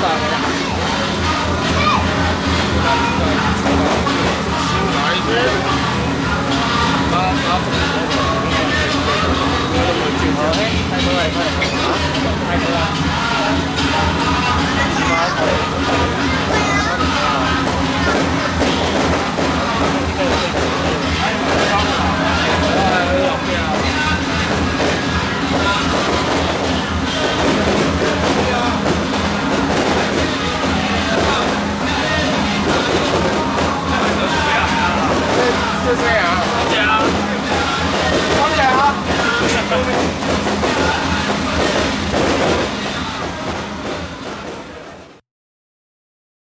就这样，放假，放